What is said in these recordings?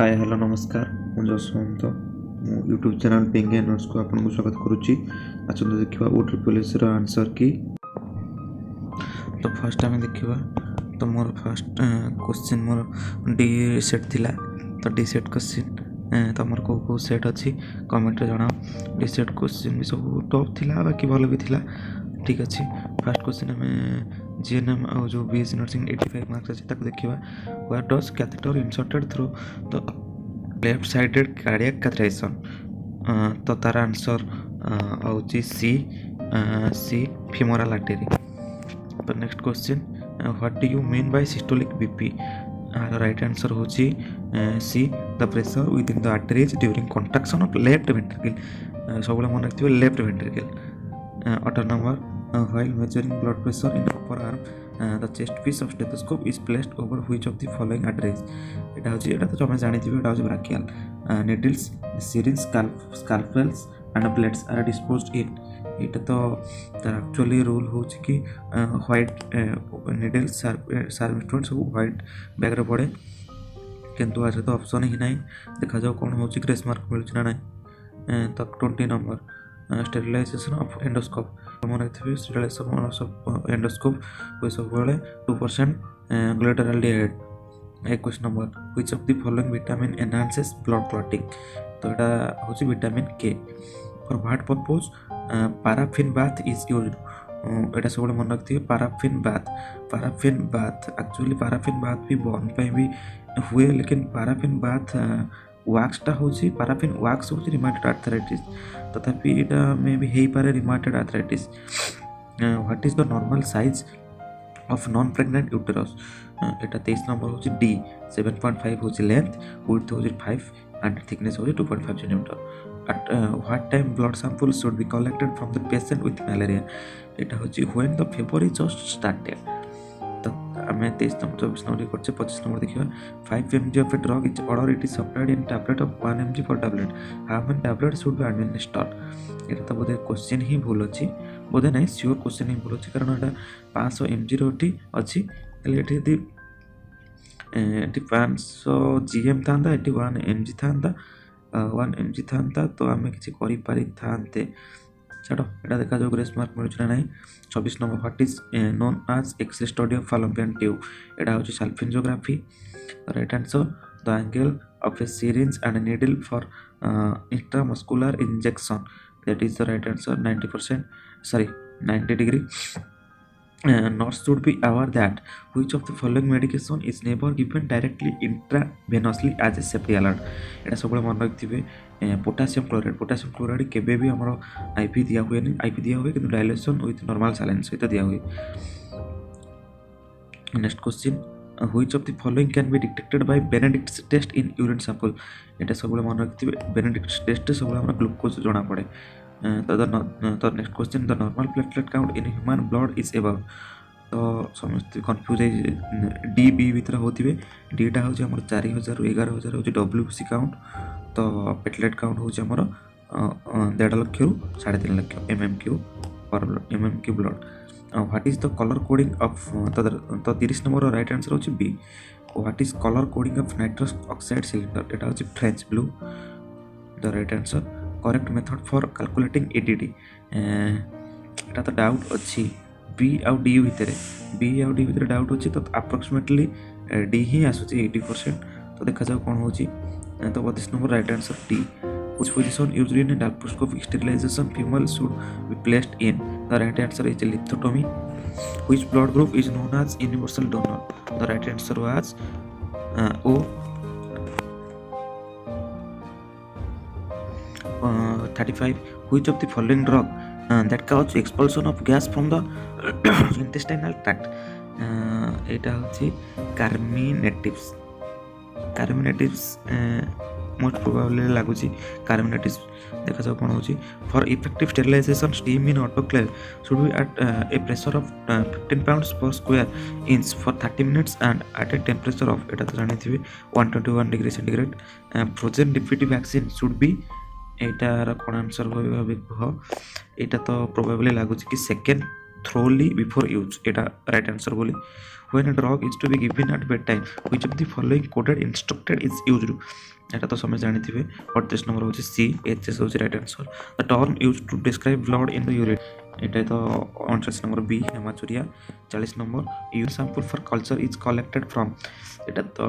ହାଏ hello ନମସ୍କାର ମୁଁ ଯଶବନ୍ତ ମୁଁ ୟୁଟ୍ୟୁବ୍ ଚ୍ୟାନେଲ୍ ପିଙ୍ଗେ ନୋଟ୍ସକୁ ଆପଣଙ୍କୁ ସ୍ୱାଗତ କରୁଛି ଆସନ୍ତୁ ଦେଖିବା ଓ ଟ୍ରିପଲ୍ ଏସ୍ର ଆନ୍ସର୍ କି ତ ଫାର୍ଷ୍ଟ ଆମେ ଦେଖିବା ତ ମୋର ଫାର୍ଷ୍ଟ କୋଶ୍ଚିନ୍ ମୋର ଡି ସେଟ୍ ଥିଲା ତ ଡି ସେଟ୍ କୋଶ୍ଚିନ୍ ତମର କେଉଁ କେଉଁ ସେଟ୍ ଅଛି କମେଣ୍ଟରେ ଜଣାଅ ଡି ସେଟ୍ କୋଶ୍ଚିନ୍ ବି ସବୁ ଟପ୍ ଥିଲା ବାକି ଭଲ ବି ଥିଲା ଠିକ୍ ଅଛି ଫାର୍ଷ୍ଟ କୋଶ୍ଚିନ୍ ଆମେ ଜି ଏନ୍ ଏମ୍ ଆଉ ଯେଉଁ B S C nursing eighty five marks ଅଛି ତାକୁ ଦେଖିବା where does catheter inserted through the left sided cardiac catheterization ତ ତା'ର ଆନ୍ସର୍ ହେଉଛି ସି ସି ଫିମୋରାଲ୍ ଆର୍ଟେରୀ ତ next question what do you mean by systolic B P R right answer ହେଉଛି C the pressure within the arteries during contraction of left ventricle ସବୁବେଳେ ମନେ ରଖିଥିବେ left ଭେଣ୍ଟ୍ରିକିଲ୍ ଅଠର number uh, while measuring blood pressure in upper arm uh, the chest piece of stethoscope is placed over which of the following arteries এটা হচ্ছে এটা তো তোমরা জানিଥିବେ এটা হচ্ছে brachial needles syringe scalpels and blades are disposed in এটা তো তার অ্যাকচুয়ালি রুল ହେଉଛି କି ହ୍ୱାଇଟ୍ ନିଡେଲ୍ ସାର୍ପ ଇନଷ୍ଟ୍ରୁମେଣ୍ଟ ସବୁ ହ୍ୱାଇଟ୍ ବ୍ୟାଗ୍ରେ ପଡ଼େ କିନ୍ତୁ ଏଥିରେ ତ ଅପସନ୍ ହିଁ ନାହିଁ ଦେଖାଯାଉ କ'ଣ ହେଉଛି ଗ୍ରେସ୍ ମାର୍କ ମିଳୁଛି ନା ନାହିଁ ତ twenty number sterilization of endoscope ମନେ ରଖିଥିବେ sterilization of endoscope ହୁଏ ସବୁବେଳେ ଟୁ ପରସେଣ୍ଟ ଗ୍ଲେଟରାଲଡିହାଇଡ୍ ଏକୋଇଶ number which of the following vitamin enhances blood clotting ତ ଏଇଟା ହେଉଛି vitamin K for what purpose paraffin bath is use ଏଇଟା ସବୁବେଳେ ମନେ ରଖିଥିବେ paraffin bath paraffin bath actually paraffin bath ବି ବର୍ନ ପାଇଁ ବି ହୁଏ ଲେକିନ୍ ପାରାଫିନ୍ ବାଥ୍ ୱାକ୍ସଟା ହେଉଛି ପାରାଫିନ୍ ୱାକ୍ସ ହେଉଛି ରିମାଟେଡ୍ ଆର୍ଥରାଇଟିସ୍ ତଥାପି ଏଇଟା ମେ ବି ହେଇପାରେ rheumatoid arthritis what is the normal size of non pregnant uterus ଏଇଟା ତେଇଶ ନମ୍ବର ହେଉଛି ଡି ସେଭେନ୍ ପଏଣ୍ଟ ଫାଇଭ୍ ହେଉଛି ଲେନ୍ଥ ୱିଥ୍ ହେଉଛି ଫାଇଭ୍ ଆଣ୍ଡ ଥିକନେସ୍ ହେଉଛି two point five centimetre at uh, what time blood samples should be collected from the patient with malaria এটা হচ্ছে when the fever is just started ଆମେ ତେଇଶ number ଚବିଶ number ଇଏ କରୁଛେ ପଚିଶ ନମ୍ବର ଦେଖିବା five M G of a drug is order it is supplied in tablet of one M G for tablet half an tablet should be administer ଏଇଟା ତ ବୋଧେ କୋଶ୍ଚିନ୍ ହିଁ ଭୁଲ ଅଛି ବୋଧେ ନାହିଁ ସିଓର୍ କୋଶ୍ଚିନ୍ ହିଁ ଭୁଲ ଅଛି କାରଣ ଏଇଟା ପାଞ୍ଚଶହ ଏମ୍ ଜିର ଏଠି ଅଛି ହେଲେ ଏଠି ଯଦି ଏଠି ପାଞ୍ଚଶହ ଜି ଏମ୍ ଥାନ୍ତା ଏଠି ୱାନ୍ ଏମ୍ ଜି ଥାନ୍ତା ୱାନ୍ ଏମ୍ ଜି ଥାନ୍ତା ତ ଆମେ କିଛି କରିପାରିଥାନ୍ତେ ছাড়ো এটাতে কাজও গ্রেস মার্ক মিলছে নাই চব্বিশ number what is known as X-ray study of fallopian tube এটা হচ্ছে salpingography right answer the angle of a syringe and a needle for intramuscular injection that is the right answer ninety percent sorry ninety degree uh, nurse should be aware that which of the following medication is never given directly intravenously as a safety alert এটা ସବୁବେଳେ ମନେ ରଖିଥିବେ potassium chloride potassium chloride କେବେ ବି ଆମର I P ଦିଆ ହୁଏନି I P ଦିଆ ହୁଏ କିନ୍ତୁ ଡାଇଲେସନ୍ ୱିଥ୍ ନର୍ମାଲ୍ ସାଲାଇନ୍ ସହିତ ଦିଆ ହୁଏ next question which of the following can be detected by Benedict's test in urine sample এটা ସବୁବେଳେ ମନେ ରଖିଥିବେ ବେନେଡିକ୍ଟ ଟେଷ୍ଟରେ ସବୁବେଳେ ଆମର ଗ୍ଲୁକୋଜ୍ ଜଣାପଡ଼େ ତ ତ next question the normal platelet count in human blood is above ତ ସମସ୍ତେ କନଫ୍ୟୁଜ୍ ହେଇ ଡି ବି ଭିତରେ ହେଉଥିବେ ଡିଟା ହେଉଛି ଆମର ଚାରି ହଜାରରୁ ଏଗାର ହଜାର ହେଉଛି ଡବ୍ଲ୍ୟୁ ସି କାଉଣ୍ଟ ତ ପ୍ଲେଟଲେଟ୍ କାଉଣ୍ଟ ହେଉଛି ଆମର ଦେଢ଼ ଲକ୍ଷରୁ ସାଢ଼େ ତିନି ଲକ୍ଷ M M Q per M M Q blood what is the colour coding of ତ ତିରିଶ ନମ୍ବର ରାଇଟ୍ ଆନ୍ସର୍ ହେଉଛି B what is colour coding of nitrous oxide cylinder ଏଇଟା ହେଉଛି French blue the right answer correct method for calculating EDD ଏଇଟା ତ doubt ଅଛି ବି ଆଉ D ଭିତରେ ବି ଆଉ ଡି ଭିତରେ ଡାଉଟ୍ ଅଛି ତ ଆପ୍ରୋକ୍ସିମେଟଲି ଡି ହିଁ ଆସୁଛି ଏଇଟି ପରସେଣ୍ଟ ତ ଦେଖାଯାଉ କ'ଣ ହେଉଛି ତ ବତିଶ number right answer D which position used in laparoscopic sterilization female should be placed in the right answer is lithotomy which blood group is known as universal donor the right answer was uh, o 35 which of the following drug uh, that causes expulsion of gas from the intestinal tract এটা হচ্ছে কার্মিনেটিভস কার্মিনেটিভস most probably ଲାଗୁଛି କାର୍ମିନେଟିସ୍ ଦେଖାଯାଉ କ'ଣ ହେଉଛି for effective sterilization steam in autoclave should be at a pressure of fifteen pounds per square inch for thirty minutes and at a temperature of ଏଇଟା ତ ଜାଣିଥିବେ one twenty one degree centigrade frozen DPT vaccine should be এইটার কোন answer হবে ভাবে কহ এটা তো প্রবাবলি লাগুছে কি সেকেন্ড thoroughly before use এটা right answer বলি when a drug is to be given at bedtime which of the following coded instructed is used এটা তো সময় জানিথিবে 38 নম্বর হচ্ছে সি এইচএস হচ্ছে right answer the term use to describe blood in the urine এটা তো অনচাশ number B haematuria চালিশ number urine sample for culture is collected from এটা তো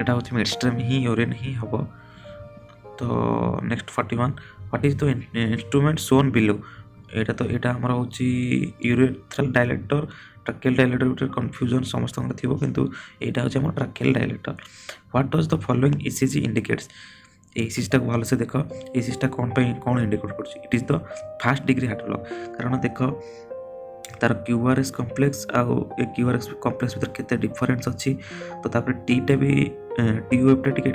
এটা হচ্ছে মেডিস্ট্রাম হি ইউরিন হি হব ହେବ ତ next forty one what is the instrument shown below ଏଇଟା ତ ଏଇଟା ଆମର ହେଉଛି ୟୁରେଥ୍ରାଲ୍ ଡାଇଲେକ୍ଟର ଟ୍ରାକିଆଲ୍ ଡାଇଲେକ୍ଟର ଭିତରେ କନଫ୍ୟୁଜନ୍ ସମସ୍ତଙ୍କର ଥିବ କିନ୍ତୁ ଏଇଟା ହେଉଛି ଆମର tracheal dilator what does the following ECG indicates এই সিজটাকে ভালসে দেখ এই সিজটা কোণ পাই কোণ ইন্ডিকেট করছে it is the first degree heart block কারণ দেখ তার କ୍ୟୁଆର୍ଏସ୍ କମ୍ପ୍ଲେକ୍ସ ଆଉ ଏ କ୍ୟୁଆର୍ଏସ୍ କମ୍ପ୍ଲେକ୍ସ ଭିତରେ କେତେ ଡିଫରେନ୍ସ ଅଛି। ତ ତା'ପରେ ଟିଟା ବି ଟି ୱେବ୍ଟା ଟିକେ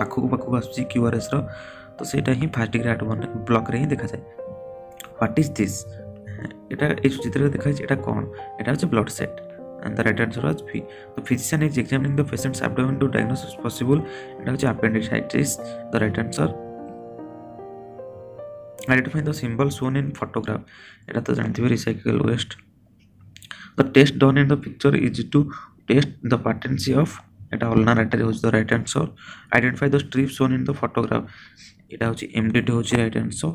ପାଖକୁ ପାଖକୁ ଆସୁଛି କ୍ୟୁଆର୍ଏସ୍ର ତ ସେଇଟା ହିଁ ଫାର୍ଷ୍ଟ ଡିଗ୍ରୀ ଆର୍ଟ ବ୍ଲକ୍ରେ ହିଁ ଦେଖାଯାଏ। ହ୍ୱାଟ୍ ଇଜ୍ ଦିସ୍ এটা এই চিত্রে দেখা যাচ্ছে এটা কোন এটা হচ্ছে blood set and the right answer was B তো physician is examining the patient's abdomen to diagnosis possible এটা হচ্ছে appendicitis the right answer Identify the symbol shown in photograph. এটা তো জানতে recycle waste. The test done in the picture is to test the patency of এটা ulnar artery হচ্ছে the right answer. Identify the strip shown in the photograph. এটা হচ্ছে MDT হচ্ছে right answer.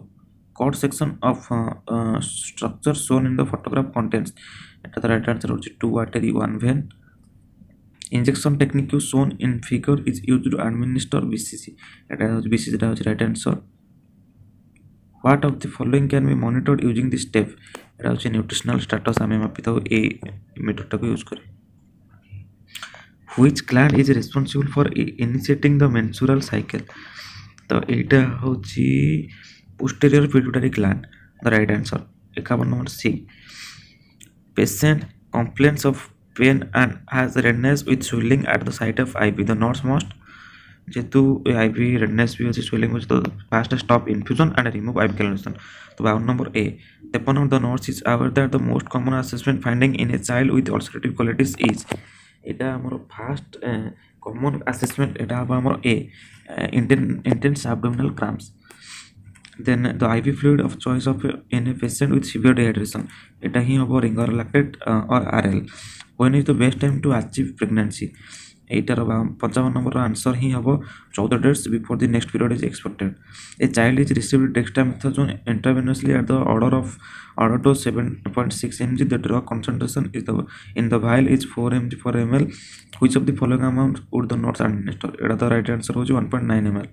Chord section of uh, uh, structure shown in the photograph contains এটা the right answer হচ্ছে two artery one vein injection technique shown in figure is used to administer BCC এটা হচ্ছে BCC টা হচ্ছে right answer what of the following can be monitored using this step এটা হচ্ছে nutritional status আমি মাপি থাকু এই মেথডটাকে ইউজ করে which gland is responsible for initiating the menstrual cycle তো এইটা হচ্ছে posterior pituitary gland the right answer একাবন number C patient complains of pain and has redness with swelling at the side of IV the nurse must যেহেতু IV redness বি অছি swelling অছি তো first stop infusion and remove IV cannulation তো বাউন number A তেপন of the nurse is our that the most common assessment finding in a child with ulcerative colitis is এটা আমার first common assessment এটা হব আমার a intense abdominal cramps then the IV fluid of choice of in a patient with severe dehydration এটা হি হব Ringer lactated or R L when is the best time to achieve pregnancy এইটার পঞ্চাবন number answer ହିଁ ହେବ ଚଉଦ dates before the next period is expected a child is received dexamethasone intravenously at the order of order to 7.6 mg the drug concentration is the in the vial is 4 mg per ml which of the following amount would the nurse administer ଏଇଟା ତ right answer ହେଉଛି 1.9 ml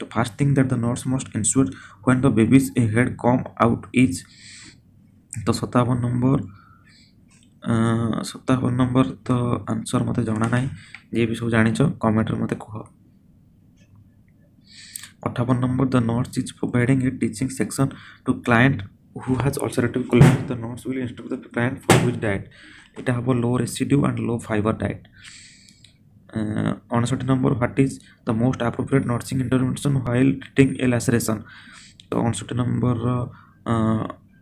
the first thing that the nurse must ensure when the baby's head come out is ତ ସତାବନ number ସତାବନ number ତ answer ମୋତେ ଜଣା ନାହିଁ ଯିଏ ବି ସବୁ ଜାଣିଛ କମେଣ୍ଟରେ ମୋତେ କୁହ ଅଠାବନ number the nurse is providing a teaching session to client who has ulcerative colitis the nurse will instruct the client for which diet ଏଇଟା ହେବ low residue and low fibre diet ଅଣଷଠି number what is the most appropriate nursing intervention while treating a laceration ତ ଅଣଷଠି ନମ୍ବରର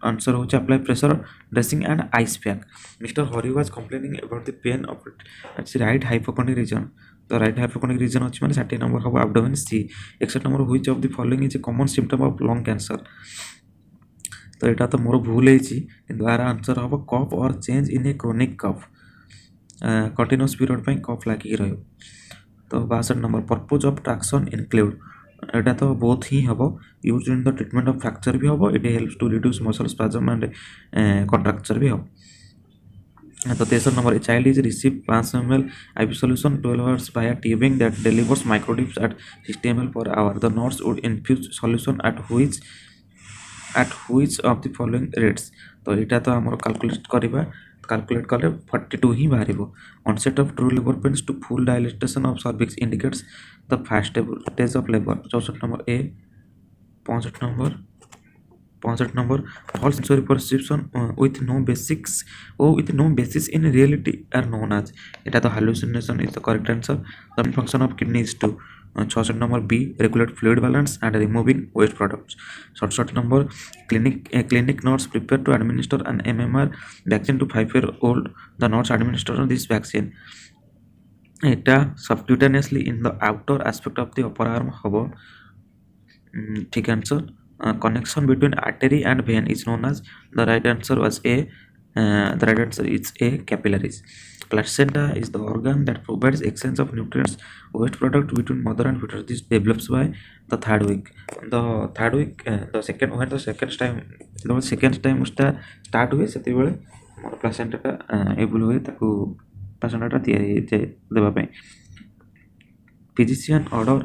answer हूँ apply pressure dressing and ice pack mister Hari was complaining about the pain of अच्छी right hypochondriac region तो right hypochondriac region अच्छे मैंने Shathi number हम आबडोमेन सी एकसठ number which of the following is a common symptom of lung cancer तो यहाँ तो मोर भूल किंतु यार आंसर हम कफ और change in a chronic cough continuous period cough लग रो तो बासठ number purpose of traction include এটা তো ବୋଥ୍ ହିଁ ହେବ use in the treatment of fracture B ହେବ it helps to reduce muscle spasm and contracture B ହେବ ତ ତେଷଠି number a child is receive ପାଞ୍ଚଶହ M L I V solution twelve hours via tubing that delivers microdrips at sixty M L per hour the nurse would infuse solution at which at which of the following rates ତ ଏଇଟା ତ ଆମର calculate କରିବା calculate କଲେ 42 ହିଁ ବାହାରିବ onset of true labor pains to full dilatation of cervix indicates the fast stage of labor 64 number a 65 number 65 number false sensory perception uh, with no basics or with no basis in reality are known as এটা তো hallucination is the correct answer the function of kidney is to ছষট্টি number B regulate fluid balance and removing waste products সটষট্টি number clinic clinic nurse prepare to administer an MMR vaccine to five year old the nurse administer this vaccine এটা subcutaneously in the outer aspect of the upper arm হব ঠিক answer connection between artery and vein is known as the right answer was a uh, the right answer is a capillaries placenta is the organ that provides exchange of nutrients waste product between mother and fetus this develops by the third week the third week uh, the second when the second time the second time usta start hue setibale placenta ta able hue taku ପ୍ଲାସେଣ୍ଟାଟା ତିଆରି ହେଇଯାଏ ଦେବା ପାଇଁ physician order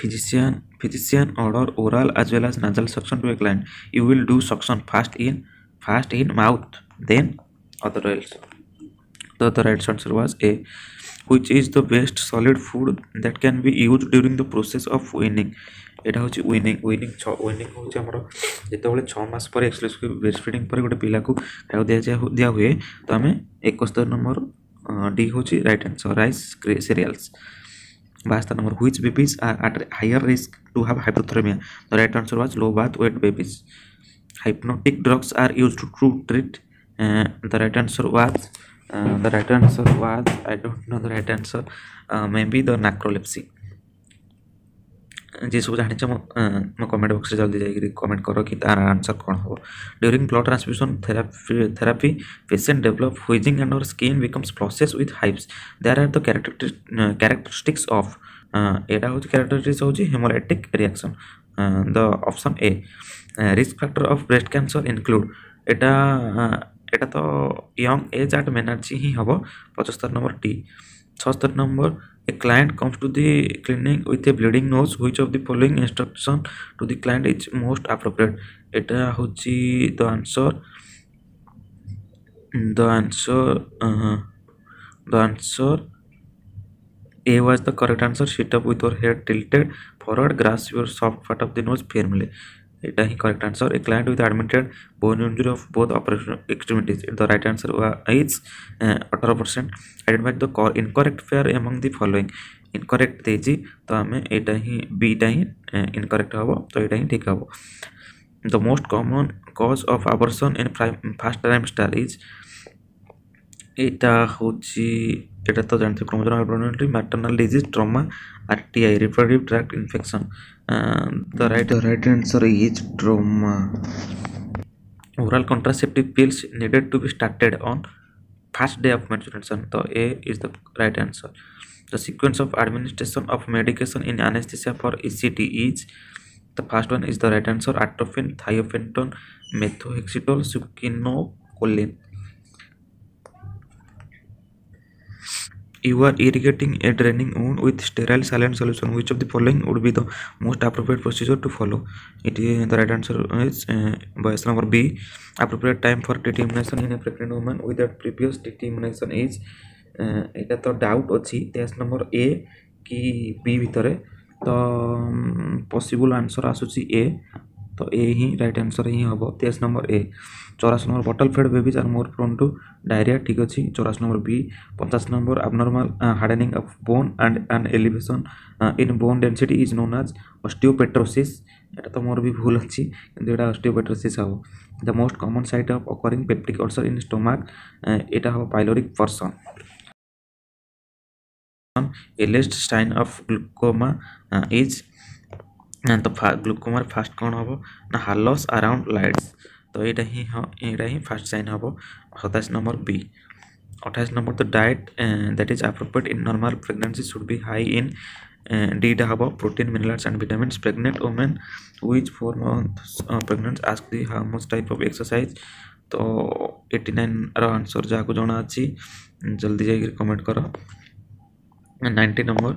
physician physician order oral as well as nasal suction to a client you will do suction first in first in mouth then other else the, the right answer was a which is the best solid food that can be used during the process of weaning এটা ହେଉଛି winning winning ଛଅ winning ହେଉଛି ଆମର ଯେତେବେଳେ ଛଅ ମାସ ପରେ exclusive breast feeding ପରେ ଗୋଟେ ପିଲାକୁ ଖାଇବାକୁ ଦିଆଯାଏ ଦିଆ ହୁଏ ତ ଆମେ ଏକସ୍ତରୀ ନମ୍ବର ଡି ହେଉଛି right answer rice cereals ବାସ୍ତର number which babies are at higher risk to have hypothermia the right answer was low birth weight babies hypnotic drugs are used to, to treat uh, the right answer was uh, the right answer was i don't know the right answer uh, maybe जिसको जाने मो comment बक्स जल्दी जाकर comment कर कि तार answer कौन हम during blood transmission therapy therapy patient develop wheezing and और skin becomes process with hives there are the characteristics of एटा हूँ क्यारेक्टरिस्टिक्स हूँ haemolytic reaction the option a risk factor of breast cancer include एटा एटा तो young age at menarche ही हम पचहत्तर number T छहत्तर number a client comes to the clinic with a bleeding nose which of the following instruction to the client is most appropriate এটা হচ্ছে uh, the answer the answer uh, the answer A was the correct answer. Sit up with your head tilted forward, grasp your soft part of the nose firmly. এটা হি correct answer. A client with admitted bone injury of both operational extremities. The right answer is uh, 18%. Identify the co- incorrect pair among the following. incorrect ଦେଇଛି ତ ଆମେ ଏଇଟା ହିଁ beta ହିଁ incorrect ହେବ ତ ଏଇଟା ହିଁ ଠିକ୍ ହେବ the most common cause of abortion in first trimester is এটা হচ্ছে এটা তো জানতে chromosome abnormality maternal disease trauma RTI reproductive tract infection uh, the right the right answer is trauma. Oral contraceptive pills needed to be started on first day of menstruation. So A is the right answer. The sequence of administration of medication in anesthesia for ECT is the first one is the right answer atropine thiopentone methotrexate succinylcholine you are irrigating a draining wound with sterile saline solution which of the following would be the most appropriate procedure to follow it is the right answer is uh, bias number b appropriate time for determination in a pregnant woman with a previous determination is এটা তো doubt অছি তেইশ নম্বর এ কি B ভিতরে তো possible answer আসুচি এ ତ ଏ ହିଁ right answer ହିଁ ହେବ ତେଇଶ number A ଚଉରାଶୀ number bottle fed babies are more prone to diarrhoea ଠିକ୍ ଅଛି ଚଉରାଶୀ ନମ୍ବର ବି ପଚାଶ number abnormal uh, hardening of bone and an elevation uh, in bone density is known as osteopetrosis এটা তো ମୋର ବି ଭୁଲ ଅଛି କିନ୍ତୁ ଏଇଟା osteopetrosis ହେବ the most common site of occurring peptic ulcer in stomach ଏଇଟା ହେବ pyloric portion earliest sign of glaucoma uh, is ତ ଗ୍ଲୁକୋମାର ଫାଷ୍ଟ କ'ଣ ହେବ ନା ହାଲସ୍ ଆରାଉଣ୍ଡ ଲାଇଟ୍ସ ତ ଏଇଟା ହିଁ ଏଇଟା ହିଁ ଫାଷ୍ଟ ସାଇନ୍ ହେବ ସତାଇଶ ନମ୍ବର ବି ଅଠାଇଶ ନମ୍ବର ତ diet that is appropriate in normal pregnancy should be high in ଡିଟା ହେବ protein minerals and vitamins pregnant women which four months pregnant ask the how much type of exercise ତ eighty ନାଇନ୍ର answer ଯାହାକୁ ଜଣା ଅଛି ଜଲ୍ଦି ଯାଇକରି comment କର ninety number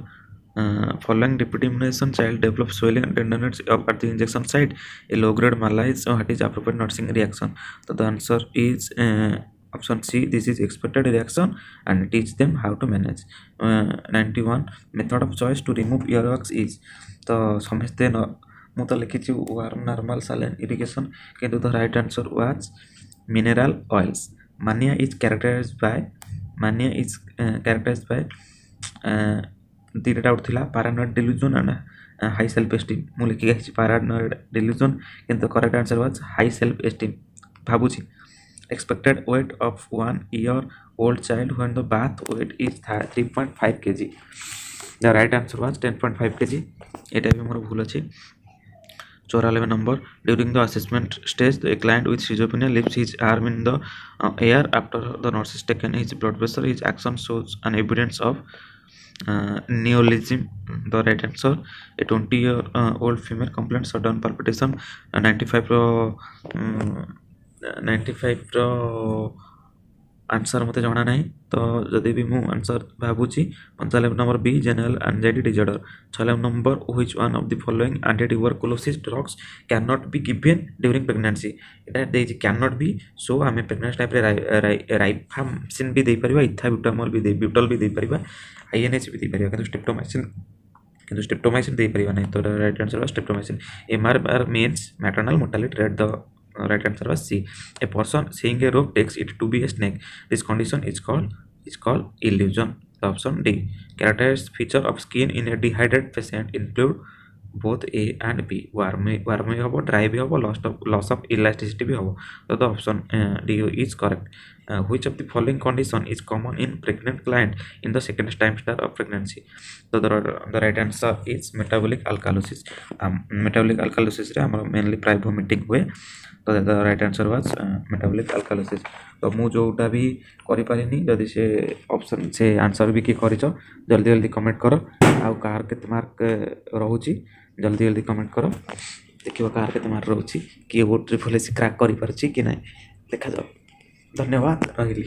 Uh, following repeat immunization, child develops swelling and tenderness of- at the injection site. A low-grade malaise or what is appropriate nursing reaction. So the answer is uh, option C. This is expected reaction and teach them how to manage. Uh, 91 method of choice to remove earwax is ତ ସମସ୍ତେ ନ ମୁଁ ତ ଲେଖିଛି warm normal saline irrigation କିନ୍ତୁ the right answer was mineral oils mania is characterise by mania is characterise by ଦୁଇଟା doubt ଥିଲା paranoid delusion and high self esteem ମୁଁ ଲେଖିକି ଆସିଛି ପାରାନଏଡ୍ ଡିଲ୍ୟୁଜନ୍ କିନ୍ତୁ correct answer was high self esteem ଭାବୁଛି expected weight of one year old child when the bath weight is 3.5 kg the right answer was 10.5 kg এটা ବି ମୋର ଭୁଲ ଅଛି ଚଉରାନବେ number during the assessment stage a client with schizophrenia lifts his arm in the air after the nurse is taken his blood pressure his action shows an evidence uh, neologism the right answer a 20 year uh, old female complained sudden palpitation uh, 95 uh, um, 95 uh, answer ମୋତେ ଜଣା ନାହିଁ ତ ଯଦି ବି ମୁଁ answer ଭାବୁଛି ପଞ୍ଚାଲବେ number B general anxiety disorder ଛୟାନବେ number which one of the following anti tuberculosis drugs can not be given during pregnancy ଏଇଟା ଦେଇଛି କ୍ୟାନ୍ ନଟ୍ ବି ସୋ ଆମେ ପ୍ରେଗନେନ୍ସି ଟାଇପ୍ରେ ରାଇଫାମସିନ୍ ବି ଦେଇପାରିବା ଇଥାବ୍ୟୁଟାମର ବି ଦେଇ ବ୍ୟୁଟଲ୍ ବି ଦେଇପାରିବା ଆଇଏନ୍ଏଚ୍ ବି ଦେଇପାରିବା କିନ୍ତୁ ଷ୍ଟ୍ରିପ୍ଟୋମାଇସିନ୍ କିନ୍ତୁ ଷ୍ଟ୍ରିପ୍ଟୋମାଇସିନ୍ ଦେଇପାରିବା ନାହିଁ ତ ରାଇଟ୍ ଆନ୍ସର୍ ହେଲା streptomycin MR R means maternal mortality rate the right answer was C. A person seeing a rope takes it to be a snake. This condition is called is called illusion. Option D. Characteristic feature of skin in a dehydrated patient include both A and B. Warm warm भी होगा, dry भी होगा, loss of loss of elasticity भी होगा. So the option uh, D is correct. Uh, which of the following condition is common in pregnant client in the second trimester of pregnancy? So the, the right answer is metabolic alkalosis. Um, metabolic alkalosis रे हमारा mainly private vomiting हुए. ତ the right answer was metabolic alkalosis ତ ମୁଁ ଯେଉଁଟା ବି କରିପାରିନି ଯଦି ସେ ଅପସନ୍ ସେ ଆନ୍ସର୍ ବି କିଏ କରିଛ ଜଲ୍ଦି ଜଲ୍ଦି କମେଣ୍ଟ କର ଆଉ କାହାର କେତେ ମାର୍କ ରହୁଛି ଜଲ୍ଦି ଜଲ୍ଦି କମେଣ୍ଟ କର ଦେଖିବ କାହାର କେତେ ମାର୍କ ରହୁଛି କିଏ ଓ ଟ୍ରିପଲ୍ ଏସ୍ କ୍ରାକ୍ କରିପାରୁଛି କି ନାହିଁ ଦେଖାଯାଉ ଧନ୍ୟବାଦ ରହିଲି